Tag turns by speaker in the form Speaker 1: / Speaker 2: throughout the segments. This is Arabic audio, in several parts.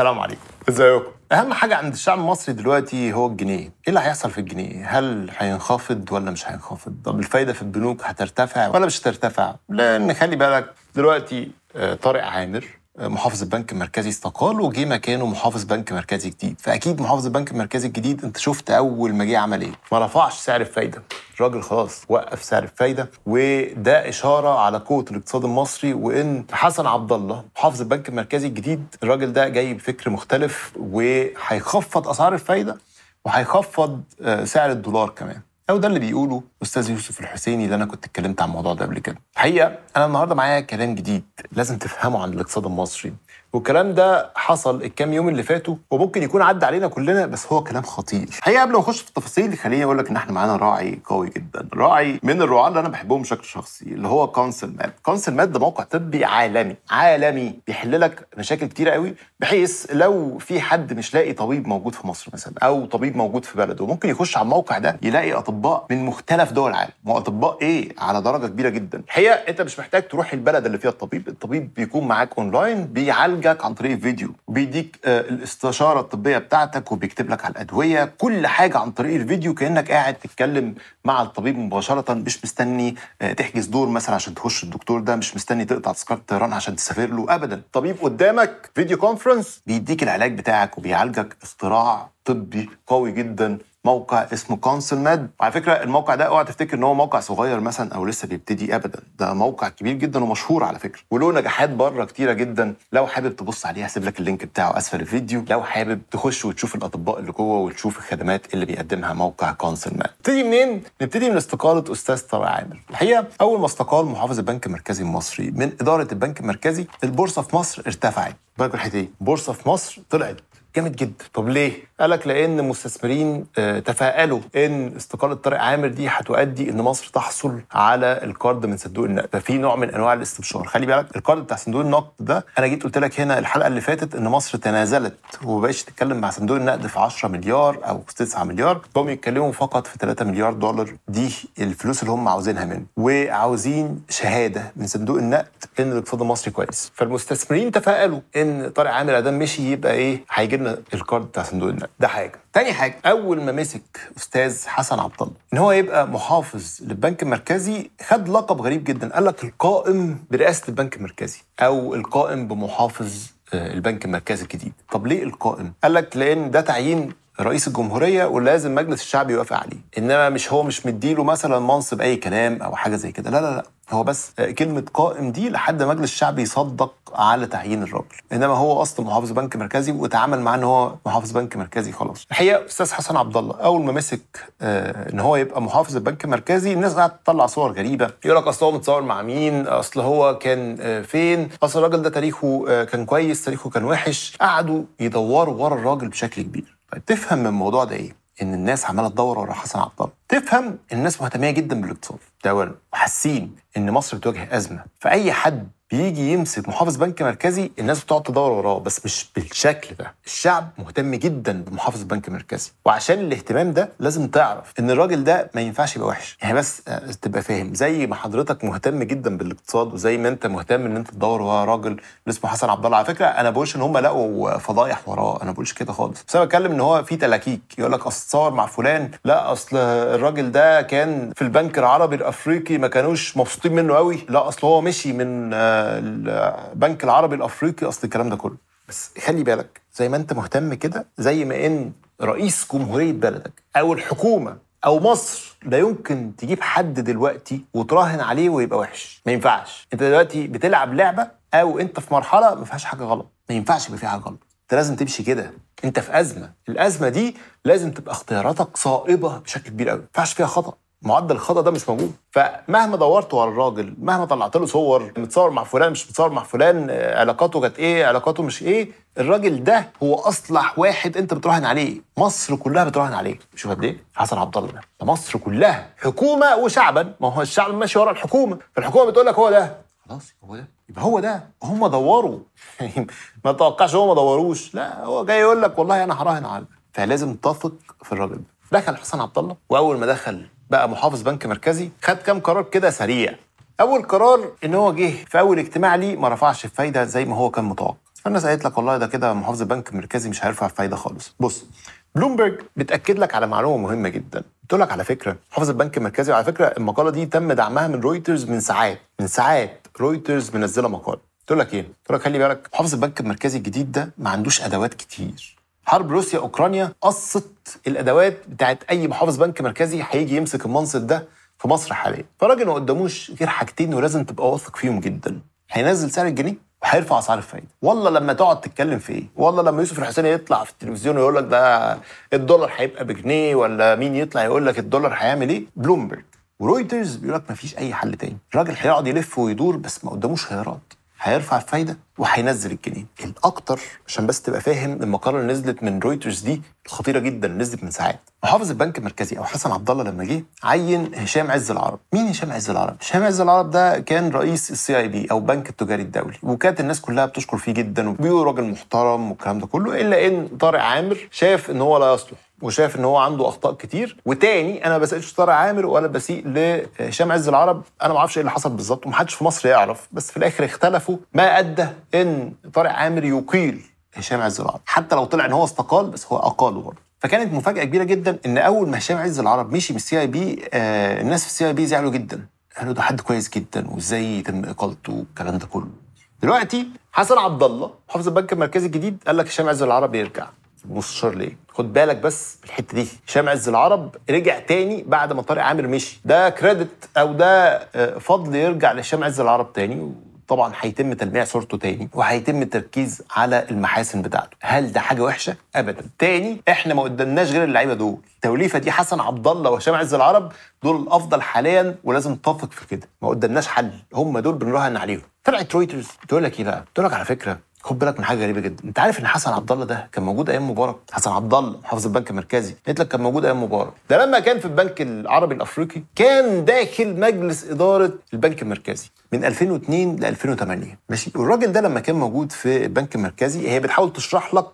Speaker 1: السلام عليكم. ازيكم؟ أهم حاجة عند الشعب المصري دلوقتي هو الجنيه. إيه اللي هيحصل في الجنيه؟ هل هينخفض ولا مش هينخفض؟ طب الفايدة في البنوك هترتفع ولا مش هترتفع؟ لأن خلي بالك دلوقتي آه، طارق عامر محافظ البنك المركزي استقال وجه مكانه محافظ بنك مركزي جديد. فأكيد محافظ البنك المركزي الجديد أنت شفت أول ما جه عمل إيه؟ ما رفعش سعر الفايدة. الراجل خلاص وقف سعر الفايدة وده إشارة على قوة الاقتصاد المصري وإن حسن عبد الله محافظ البنك المركزي الجديد الراجل ده جاي بفكر مختلف وهيخفض أسعار الفايدة وهيخفض آه، سعر الدولار كمان. أو ده اللي بيقوله أستاذ يوسف الحسيني اللي أنا كنت اتكلمت عن الموضوع ده قبل كده. الحقيقة أنا النهارده معايا كلام جديد لازم تفهمه عن الاقتصاد المصري. والكلام ده حصل الكام يوم اللي فاتوا وممكن يكون عدى علينا كلنا بس هو كلام خطير. الحقيقة قبل ما نخش في التفاصيل خليني أقول لك إن إحنا معانا راعي قوي جدا. راعي من الرعاة اللي أنا بحبهم بشكل شخصي اللي هو كونسل ماب كونسل ماب ده موقع طبي عالمي عالمي بيحل لك مشاكل كتيره قوي بحيث لو في حد مش لاقي طبيب موجود في مصر مثلا أو طبيب موجود في بلده ممكن يخش على الموقع ده يلاقي أطباء من مختلف دول العالم. واطباء إيه؟ على درجة كبيرة جدا. الحقيقة أنت مش محتاج تروح البلد اللي فيها الطبيب. الطبيب بيكون معاك أونلاين بيعالجك عن طريق الفيديو وبيديك آه، الاستشارة الطبية بتاعتك وبيكتب لك على الأدوية كل حاجة عن طريق الفيديو كأنك قاعد تتكلم مع الطبيب مباشرة مش مستني آه، تحجز دور مثلا عشان تخش الدكتور ده مش مستني تقطع تذكره الطيران عشان تسافر له ابدا. الطبيب قدامك video conference بيديك العلاج بتاعك وبيعالجك اختراع طبي قوي جدا. موقع اسمه كونسل ماد وعلى فكرة الموقع ده اوعى تفتكر ان هو موقع صغير مثلا أو لسه بيبتدي ابدا. ده موقع كبير جدا ومشهور على فكرة. وله نجاحات بره كتيرة جدا. لو حابب تبص عليه هسيب لك ال link بتاعه أسفل الفيديو. لو حابب تخش وتشوف الأطباء اللي جوه وتشوف الخدمات اللي بيقدمها موقع كونسل ماد نبتدي منين؟ نبتدي من استقالة أستاذ طارق عامر. الحقيقة أول ما استقال محافظ البنك المركزي المصري من إدارة البنك المركزي البورصة في مصر ارتفعت. بالك الحته البورصة في مصر طلعت. جامد جدا. طب ليه؟ قال لك لأن مستثمرين آه، تفائلوا إن استقالة طارق عامر دي هتؤدي إن مصر تحصل على القرض من صندوق النقد. ففي نوع من أنواع الاستبشار. خلي بالك القرض بتاع صندوق النقد ده أنا جيت قلت لك هنا الحلقة اللي فاتت إن مصر تنازلت ومبقتش تتكلم مع صندوق النقد في 10 مليار أو في 9 مليار. هم يتكلموا فقط في 3 مليار دولار. دي الفلوس اللي هم عاوزينها منه. وعاوزين شهادة من صندوق النقد إن الاقتصاد المصري كويس. فالمستثمرين تفائلوا إن طارق عامر ادام مشي يبقى إيه؟ هيجي لنا القرض بتاع صندوق النقد. ده حاجة. تاني حاجة أول ما مسك أستاذ حسن عبد الله إن هو يبقى محافظ للبنك المركزي خد لقب غريب جدا. قال لك القائم برئاسة البنك المركزي أو القائم بمحافظ آه، البنك المركزي الجديد. طب ليه القائم؟ قال لك لأن ده تعيين رئيس الجمهورية ولازم مجلس الشعب يوافق عليه. إنما مش هو مش مديله مثلا منصب أي كلام أو حاجة زي كده. لا لا لا. هو بس كلمة قائم دي لحد مجلس الشعب يصدق على تعيين الراجل إنما هو أصلا محافظ بنك مركزي وتعامل معاه إن هو محافظ بنك مركزي خلاص. الحقيقة أستاذ حسن عبد الله أول ما مسك آه إن هو يبقى محافظ البنك المركزي الناس قاعدة تطلع صور غريبة. يقول لك أصل هو متصور مع مين؟ أصل هو كان آه فين؟ أصل الراجل ده تاريخه آه كان كويس تاريخه كان وحش. قعدوا يدوروا ورا الراجل بشكل كبير. طيب تفهم من الموضوع ده إيه؟ إن الناس عمالة تدور ورا حسن الله. تفهم الناس مهتمية جدا بالإقتصاد. ده وحاسين إن مصر بتواجه أزمة. فأي حد بيجي يمسك محافظ بنك مركزي الناس بتقعد تدور وراه بس مش بالشكل ده. الشعب مهتم جدا بمحافظ بنك مركزي وعشان الاهتمام ده لازم تعرف إن الراجل ده ما ينفعش يبقى وحش. يعني بس آه، تبقى فاهم زي ما حضرتك مهتم جدا بالاقتصاد وزي ما أنت مهتم إن أنت تدور ورا راجل اسمه حسن عبد الله. على فكرة أنا بقولش إن هم لقوا فضايح وراه أنا بقولش كده خالص. بس أنا بتكلم إن هو في تلاكيك. يقول لك أصل مع فلان لا أصل الراجل ده كان في البنك العربي الأفريقي ما كانوش مبسوطين منه قوي لا أصل هو مشي من آه، البنك العربي الأفريقي أصل الكلام ده كله. بس خلي بالك زي ما أنت مهتم كده زي ما إن رئيس جمهورية بلدك أو الحكومة أو مصر لا يمكن تجيب حد دلوقتي وتراهن عليه ويبقى وحش. ما ينفعش. أنت دلوقتي بتلعب لعبة أو أنت في مرحلة ما فيهاش حاجة غلط. ما ينفعش يبقى فيها حاجة غلط. أنت لازم تمشي كده. أنت في أزمة. الأزمة دي لازم تبقى اختياراتك صائبة بشكل كبير قوي ما ينفعش فيها خطأ. معدل الخطأ ده مش موجود. فمهما دورت ورا الراجل مهما طلعت له صور متصور مع فلان مش متصور مع فلان علاقاته كانت إيه علاقاته مش إيه الراجل ده هو أصلح واحد أنت بتراهن عليه. مصر كلها بتراهن عليه. شوف قد إيه حسن عبد الله ده. مصر كلها حكومة وشعبا. ما هو الشعب ماشي ورا الحكومة. فالحكومة بتقول لك هو ده. خلاص هو ده. يبقى هو ده. هم دوروا. ما تتوقعش هو ما دوروش. لا هو جاي يقول لك والله أنا هراهن على فلازم تثق في الراجل ده. دخل حسن عبد الله. وأول ما دخل بقى محافظ بنك مركزي خد كام قرار كده سريع. أول قرار إن هو جه في أول اجتماع ليه ما رفعش الفايدة زي ما هو كان متوقع. فالناس قالت لك والله ده كده محافظ البنك المركزي مش هيرفع الفايدة خالص. بص بلومبرج بتأكد لك على معلومة مهمة جدا. بتقول لك على فكرة محافظ البنك المركزي وعلى فكرة المقالة دي تم دعمها من رويترز من ساعات من ساعات رويترز منزلة مقاله تقول لك إيه؟ تقول لك خلي بالك محافظ البنك المركزي الجديد ده ما عندوش أدوات كتير. حرب روسيا أوكرانيا قصت الأدوات بتاعت أي محافظ بنك مركزي هيجي يمسك المنصب ده في مصر حاليا. فالراجل ما قداموش غير حاجتين ولازم تبقى واثق فيهم جدا. هينزل سعر الجنيه وهيرفع أسعار الفايدة. والله لما تقعد تتكلم في إيه؟ والله لما يوسف الحسيني يطلع في التلفزيون ويقول لك ده الدولار هيبقى بجنيه ولا مين يطلع يقول لك الدولار هيعمل إيه؟ بلومبرج. ورويترز بيقول لك مفيش أي حل تاني. الراجل هيقعد يلف ويدور بس ما قداموش خيارات. هيرفع الفايدة؟ وهينزل الجنيه. الأكتر عشان بس تبقى فاهم المقالة اللي نزلت من رويترز دي خطيرة جدا نزلت من ساعات. محافظ البنك المركزي أو حسن عبد الله لما جه عين هشام عز العرب. مين هشام عز العرب؟ هشام عز العرب ده كان رئيس ال CIB أو البنك التجاري الدولي وكانت الناس كلها بتشكر فيه جدا وبيقولوا راجل محترم والكلام ده كله إلا إن طارق عامر شاف إن هو لا يصلح وشاف إن هو عنده أخطاء كتير. وتاني أنا ما بسألش طارق عامر ولا بسيء لهشام عز العرب أنا ما أعرفش إيه اللي حصل بالظبط ومحدش في مصر يعرف بس في الآخر اختلفوا ما أدى إن طارق عامر يقيل هشام عز العرب. حتى لو طلع إن هو استقال بس هو أقاله برضه. فكانت مفاجأة كبيرة جدا إن أول ما هشام عز العرب مشي من ال CIB آه الناس في ال CIB زعلوا جدا. قالوا ده حد كويس جدا وإزاي يتم إقالته والكلام ده كله. دلوقتي حسن عبد الله محافظ البنك المركزي الجديد قال لك هشام عز العرب يرجع. مستشار ليه؟ خد بالك بس الحتة دي. هشام عز العرب رجع تاني بعد ما طارق عامر مشي. ده credit أو ده فضل يرجع لهشام عز العرب تاني طبعا هيتم تلميع صورته تاني وهيتم التركيز على المحاسن بتاعته. هل ده حاجة وحشة؟ ابدا. تاني إحنا ما قدامناش غير اللعيبة دول. التوليفه دي حسن عبد الله وهشام عز العرب دول الأفضل حاليا ولازم تثق في كده. ما قدامناش حل. هم دول بنراهن عليهم. طلعت رويترز تقول لك إيه بقى؟ تقول لك على فكرة خد بالك من حاجة غريبة جدا. أنت عارف إن حسن عبد الله ده كان موجود أيام مبارك حسن عبد الله محافظ البنك المركزي قلت لك كان موجود أيام مبارك ده لما كان في البنك العربي الأفريقي كان داخل مجلس إدارة البنك المركزي. من 2002 ل 2008 ماشي؟ والراجل ده لما كان موجود في البنك المركزي هي بتحاول تشرح لك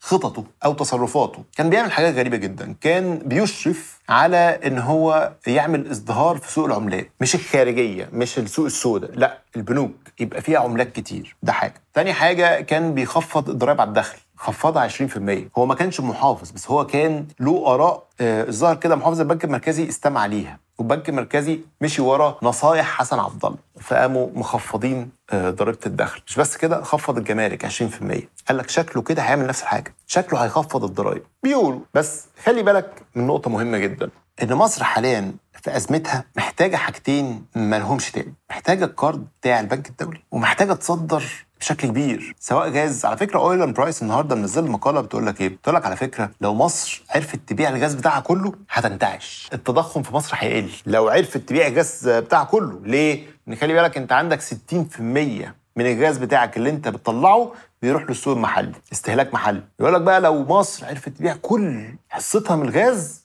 Speaker 1: خططه أو تصرفاته. كان بيعمل حاجات غريبة جدا. كان بيشرف على إن هو يعمل إزدهار في سوق العملات. مش الخارجية مش السوق السوداء لا البنوك. يبقى فيها عملات كتير. ده حاجة. تاني حاجة كان بيخفض الضرائب على الدخل. خفضها 20% هو ما كانش محافظ بس هو كان له آراء آه، الظاهر كده محافظ البنك المركزي استمع ليها. والبنك المركزي مشي ورا نصايح حسن عبد الله. فقاموا مخفضين آه، ضريبة الدخل. مش بس كده خفض الجمارك 20% قال لك شكله كده هيعمل نفس الحاجة. شكله هيخفض الضرائب بيقولوا. بس خلي بالك من نقطة مهمة جدا. إن مصر حاليا في أزمتها محتاجة حاجتين ما لهمش تاني. محتاجة ال card بتاع البنك الدولي ومحتاجة تصدر بشكل كبير. سواء جاز على فكرة Oil and Price النهارده منزل مقالة بتقول لك إيه؟ بتقول لك على فكرة لو مصر عرفت تبيع الغاز بتاعها كله هتنتعش. التضخم في مصر هيقل. لو عرفت تبيع الغاز بتاعها كله ليه؟ ان خلي بالك أنت عندك 60% من الغاز بتاعك اللي أنت بتطلعه بيروح للسوق المحلي استهلاك محلي. يقول لك بقى لو مصر عرفت تبيع كل حصتها من الغاز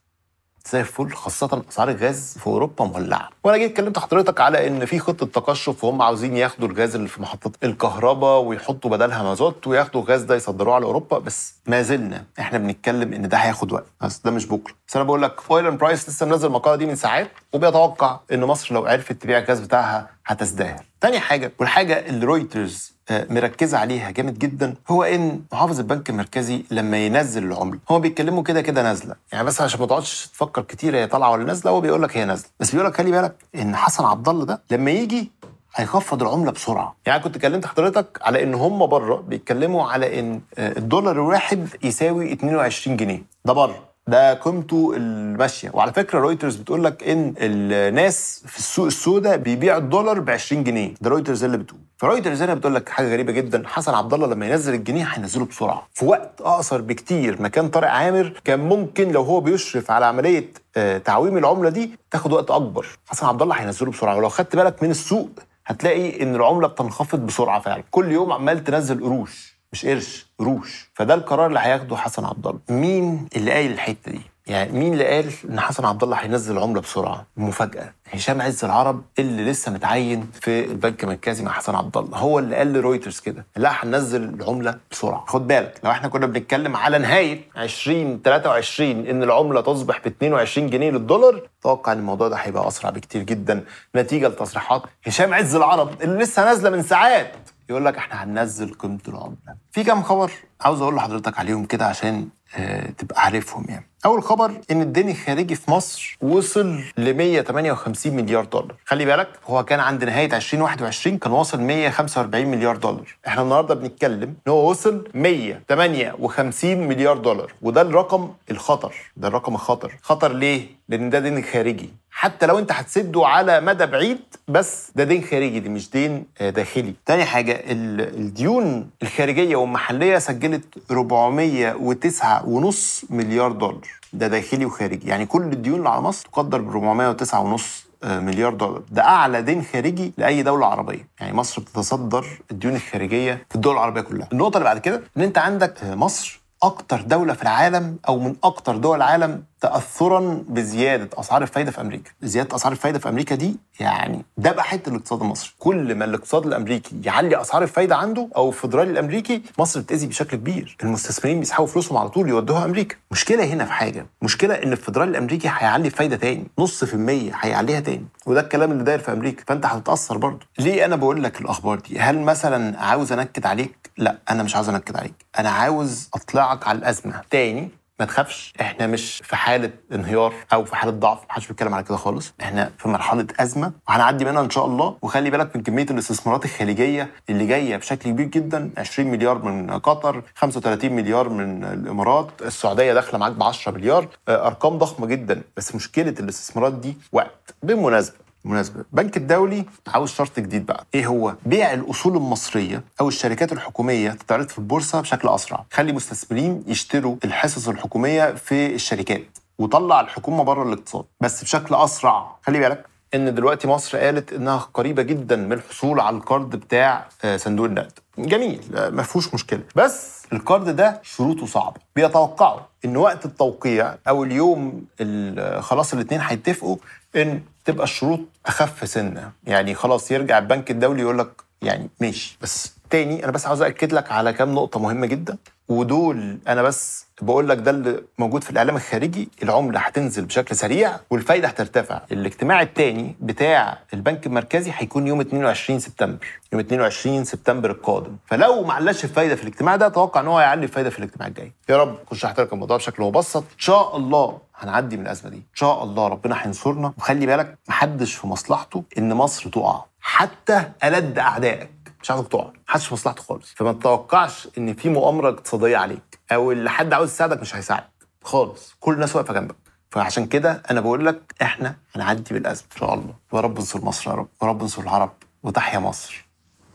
Speaker 1: زي الفل خاصة أسعار الغاز في أوروبا مولعة. وأنا جيت كلمت حضرتك على إن في خطة تقشف وهم عاوزين ياخدوا الغاز اللي في محطات الكهرباء ويحطوا بدلها مازوت وياخدوا الغاز ده يصدروه على أوروبا بس ما زلنا إحنا بنتكلم إن ده هياخد وقت بس ده مش بكرة. بس أنا بقول لك Oil and Price لسه منزل المقالة دي من ساعات وبيتوقع إن مصر لو عرفت تبيع الغاز بتاعها هتزدهر. تاني حاجة والحاجة اللي رويترز آه، مركزة عليها جامد جدا هو إن محافظ البنك المركزي لما ينزل العملة هو بيتكلموا كده كده نازلة. يعني بس عشان ما تقعدش تفكر كتير هي طالعة ولا نازلة هو بيقول لك هي نازلة. بس بيقول لك خلي بالك إن حسن عبد الله ده لما يجي هيخفض العملة بسرعة. يعني كنت كلمت حضرتك على إن هم بره بيتكلموا على إن آه، الدولار الواحد يساوي 22 جنيه. ده بره. ده قيمته الماشية. وعلى فكرة رويترز بتقول لك إن الناس في السوق السوداء بيبيعوا الدولار ب 20 جنيه. ده رويترز اللي بتقول. فرويترز هنا بتقول لك حاجة غريبة جدا. حسن عبد الله لما ينزل الجنيه هينزله بسرعة. في وقت أقصر بكتير ما كان طارق عامر كان ممكن لو هو بيشرف على عملية آه، تعويم العملة دي تاخد وقت أكبر. حسن عبد الله هينزله بسرعة. ولو خدت بالك من السوق هتلاقي إن العملة بتنخفض بسرعة فعلا. كل يوم عمال تنزل قروش. مش قرش قروش. فده القرار اللي هياخده حسن عبد الله. مين اللي قايل الحتة دي؟ يعني مين اللي قال إن حسن عبد الله هينزل العمله بسرعة؟ مفاجأة. هشام عز العرب اللي لسه متعين في البنك المركزي مع حسن عبد الله. هو اللي قال لرويترز كده. لا هننزل العملة بسرعة. خد بالك لو إحنا كنا بنتكلم على نهاية 2023 إن العملة تصبح ب 22 جنيه للدولار أتوقع إن الموضوع ده هيبقى أسرع بكتير جدا نتيجة لتصريحات هشام عز العرب اللي لسه نازلة من ساعات. يقول لك إحنا هننزل قيمة العملة. في كام خبر عاوز أقول لحضرتك عليهم كده عشان آه، تبقى عارفهم يعني. أول خبر إن الدين الخارجي في مصر وصل ل 158 مليار دولار. خلي بالك هو كان عند نهاية 2021 كان واصل 145 مليار دولار. إحنا النهارده بنتكلم إن هو وصل 158 مليار دولار. وده الرقم الخطر. ده الرقم الخطر. خطر ليه؟ لأن ده دين خارجي. حتى لو انت هتسده على مدى بعيد بس ده دين خارجي دي مش دين آه، داخلي. تاني حاجة ال- الديون الخارجية والمحلية سجلت 409.5 مليار دولار. ده داخلي وخارجي. يعني كل الديون اللي على مصر تقدر ب 409.5 آه، مليار دولار. ده أعلى دين خارجي لأي دولة عربية. يعني مصر بتتصدر الديون الخارجية في الدول العربية كلها. النقطة اللي بعد كده إن أنت عندك آه، مصر أكتر دولة في العالم أو من أكتر دول العالم تاثرا بزيادة أسعار الفايدة في أمريكا. زيادة أسعار الفايدة في أمريكا دي يعني دبحت الاقتصاد المصري. كل ما الاقتصاد الأمريكي يعلي أسعار الفايدة عنده أو الفدرالي الأمريكي مصر بتأذي بشكل كبير. المستثمرين بيسحبوا فلوسهم على طول يودوها أمريكا. مشكلة هنا في حاجة. مشكلة إن الفدرالي الأمريكي هيعلي الفايده تاني. نص في المية هيعليها تاني. وده الكلام اللي داير في أمريكا. فأنت هتتأثر برضه. ليه أنا بقول لك الأخبار دي؟ هل مثلا عاوز أنكد عليك لا أنا مش عاوز أنكد عليك. أنا عاوز أطلعك على الأزمة. تاني ما تخافش. إحنا مش في حالة انهيار أو في حالة ضعف. محدش بيتكلم على كده خالص. إحنا في مرحلة أزمة وهنعدي منها إن شاء الله. وخلي بالك من كمية الاستثمارات الخارجيه اللي جاية بشكل كبير جدا. 20 مليار من قطر 35 مليار من الإمارات. السعودية داخلة معاك ب 10 مليار. آه، أرقام ضخمة جدا. بس مشكلة الاستثمارات دي وقت. بالمناسبه بالمناسبة البنك الدولي عاوز شرط جديد بقى. إيه هو؟ بيع الأصول المصرية أو الشركات الحكومية تتعرض في البورصة بشكل أسرع. خلي مستثمرين يشتروا الحصص الحكومية في الشركات وطلع الحكومة بره الاقتصاد. بس بشكل أسرع. خلي بالك إن دلوقتي مصر قالت إنها قريبة جدا من الحصول على القرض بتاع آه، صندوق النقد. جميل آه، ما فيهوش مشكلة. بس القرض ده شروطه صعبة. بيتوقعوا إن وقت التوقيع أو اليوم ال- خلاص الاثنين هيتفقوا إن تبقى الشروط أخف سنة. يعني خلاص يرجع البنك الدولي يقول لك يعني ماشي بس تاني أنا بس عاوز اكد لك على كام نقطة مهمة جدا. ودول أنا بس بقول لك ده اللي موجود في الإعلام الخارجي العملة هتنزل بشكل سريع والفايدة هترتفع. الاجتماع الثاني بتاع البنك المركزي هيكون يوم 22 سبتمبر يوم 22 سبتمبر القادم. فلو ما علش الفايدة في الاجتماع ده أتوقع إن هو هيعلي الفايدة في الاجتماع الجاي. يا رب كنت شرحت لك الموضوع بشكل مبسط. إن شاء الله هنعدي من الأزمة دي. إن شاء الله ربنا هينصرنا. وخلي بالك محدش في مصلحته إن مصر تقع حتى ألد أعدائك. مش عايزك تقع محدش مصلحته خالص. فما تتوقعش إن في مؤامرة اقتصادية عليك أو اللي حد عاوز يساعدك مش هيساعدك. خالص. كل الناس واقفة جنبك. فعشان كده أنا بقول لك إحنا هنعدي بالأزمة. إن شاء الله. يا رب انصر مصر يا رب. يا رب انصر العرب. وتحيا مصر.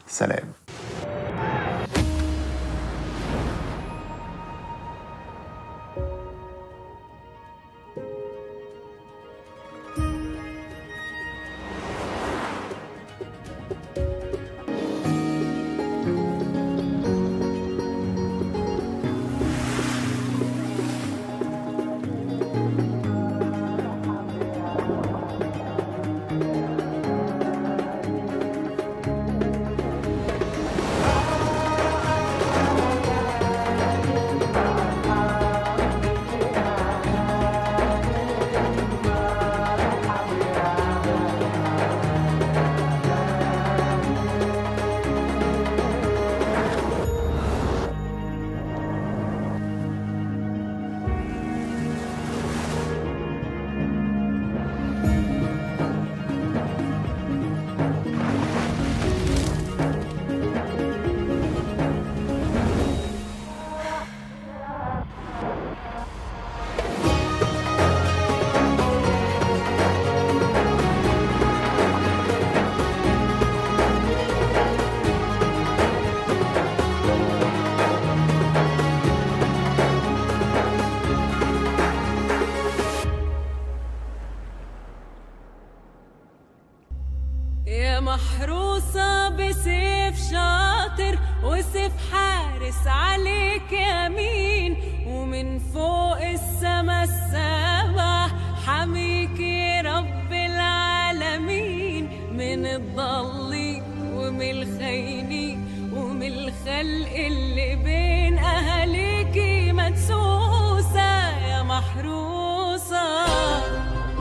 Speaker 1: سلام.
Speaker 2: يا محروسة بسيف شاطر وسيف حارس عليك يمين ومن فوق السما السابع حميك يا رب العالمين من الضل ومن الخينين ومن الخلق اللي بين أهليكي مدسوسة يا محروسة.